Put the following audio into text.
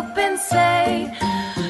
hope and say